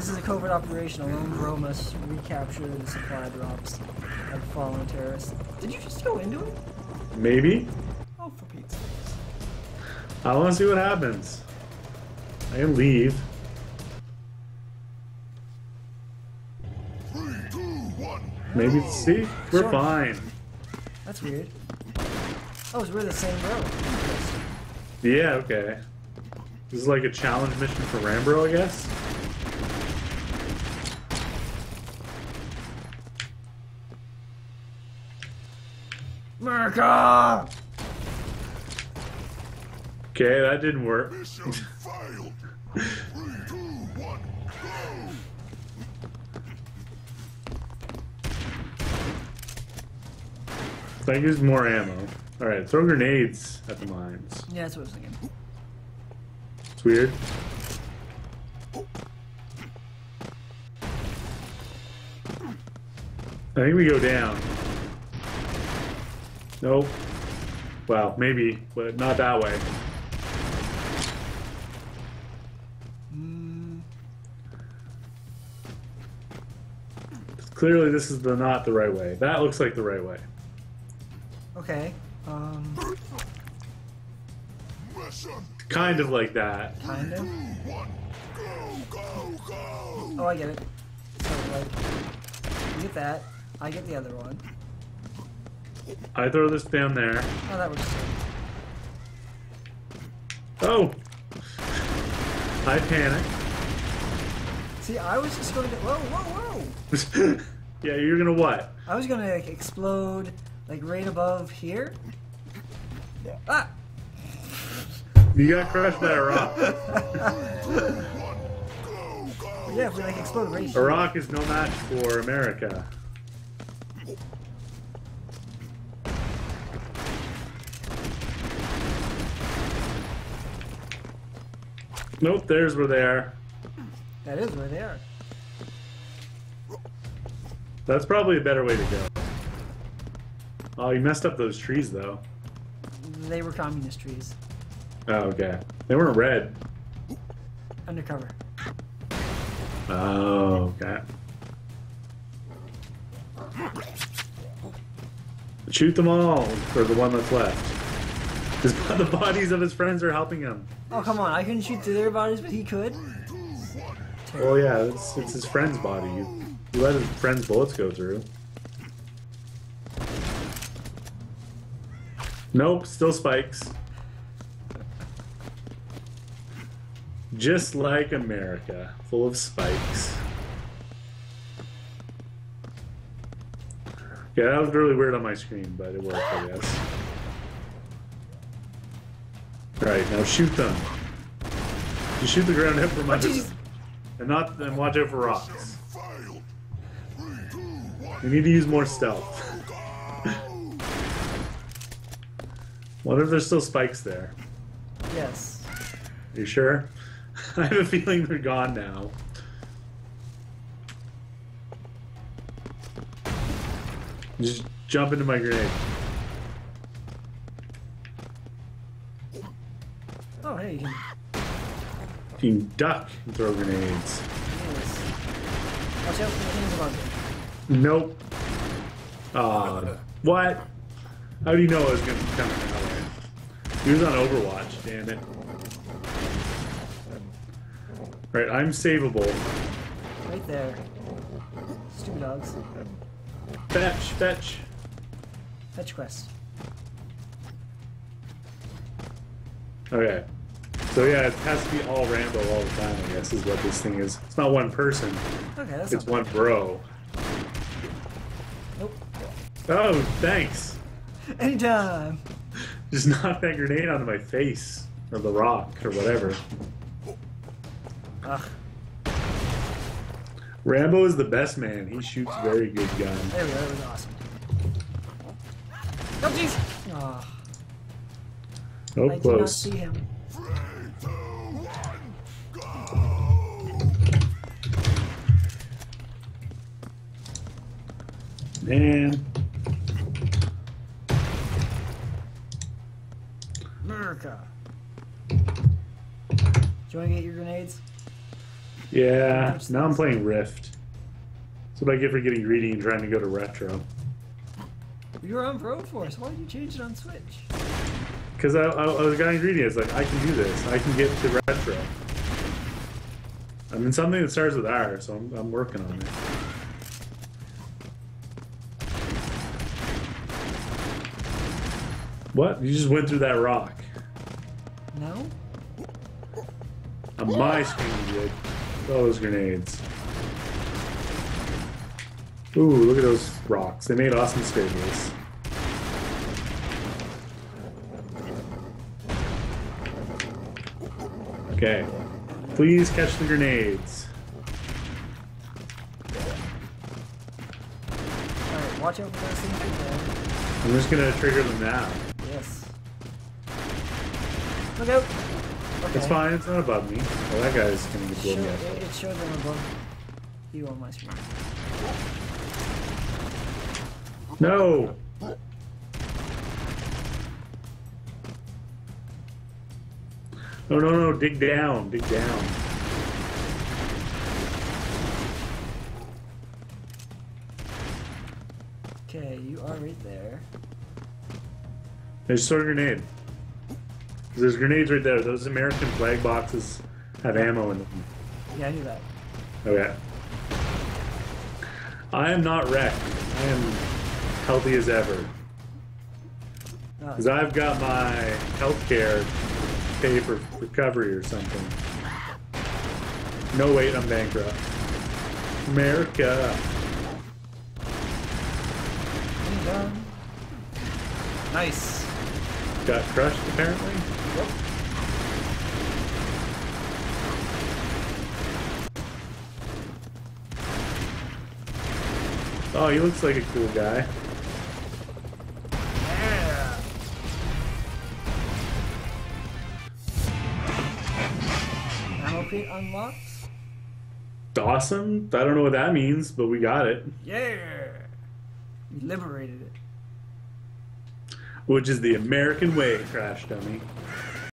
This is a covert operation. A lone bro must recapture the supply drops of fallen terrorists. Did you just go into it? Maybe. Oh, for Pete's sake. I want to see what happens. I can leave. Three, two, one. Maybe see. We're Sure. fine. That's weird. Oh, so we're the same bro. Yeah. Okay. This is like a challenge mission for Rambro, I guess. America! Okay, that didn't work. Mission failed. Three, two, one, go. I can use more ammo. All right, throw grenades at the mines. Yeah, that's what I was thinking. It's weird. I think we go down. Nope. Well, maybe, but not that way. Mm, Clearly, this is the not the right way. That looks like the right way. okay. Um, Kind of like that. kind of. go, go, go. Oh, I get it. So, like, you get that. I get the other one. I throw this down there. Oh, that. Oh! I panic. See, I was just going to. Whoa, whoa, whoa! yeah, you're gonna what? I was going to like, explode, like, right above here. Ah! You got crushed by a rock. Yeah, if we, like, explode right here. Iraq is no match for America. Nope, there's where they are. That is where they are. That's probably a better way to go. Oh, you messed up those trees, though. They were communist trees. Oh, okay. They weren't red. Undercover. Oh, okay. Shoot them all for the one that's left. His, the bodies of his friends are helping him. Oh, come on. I couldn't shoot through their bodies, but he could. Oh yeah, it's, it's his friend's body. You, you let his friend's bullets go through. Nope, still spikes. Just like America, full of spikes. Yeah, that was really weird on my screen, but it worked, I guess. Alright, now shoot them. You shoot the ground hit from under Jesus. them. And not and watch out for rocks. Failed. Three, two, one, You need to use more stealth. go. What if there's still spikes there? Yes. You sure? I have a feeling they're gone now. Just jump into my grenade. Hey. you can- duck and throw grenades. yes. Watch out for the things above Nope. Aw. what? How do you know I was gonna be coming that way? He was on Overwatch, damn it. Right, I'm savable. Right there. Stupid dogs. Fetch, fetch. Fetch quest. Okay. So yeah, it has to be all Rambo all the time, I guess, is what this thing is. It's not one person, Okay, that's it's one bro. Nope. Oh, thanks. Anytime. Just knock that grenade onto my face. Or the rock, or whatever. Ugh. Rambo is the best man. He shoots very good guns. There we go. That was awesome. Oh, jeez. Oh, I did not see him. Man. America. Do you want to get your grenades? Yeah, so now I'm playing Rift. That's what I get for getting greedy and trying to go to retro. You were on Broforce. Why did you change it on Twitch? Because I, I, I was getting greedy. It's like, I can do this. I can get to retro. I'm in something that starts with R, so I'm, I'm working on it. What? You just went through that rock. No? On my screen, you did. Those grenades. Ooh, look at those rocks. They made awesome stables. Okay. Please catch the grenades. Alright, watch out for those things. I'm just gonna trigger them now. Look out! Okay. It's fine, it's not above me. Oh, that guy's gonna get blown up. it showed them above you on my screen. No! No, no, no, dig down, dig down. Okay, you are right there. There's a grenade. There's grenades right there. Those American flag boxes have ammo in them. Yeah, I knew that. Oh, okay. I am not wrecked. I am healthy as ever. Oh, Because I've got my health care pay for recovery or something. No, wait, I'm bankrupt. America. Nice. Got crushed, apparently? Yep. Oh, he looks like a cool guy. Yeah. Ammo crate unlocked. Awesome. I don't know what that means, but we got it. Yeah. We liberated it. Which is the American way, Crash Dummy.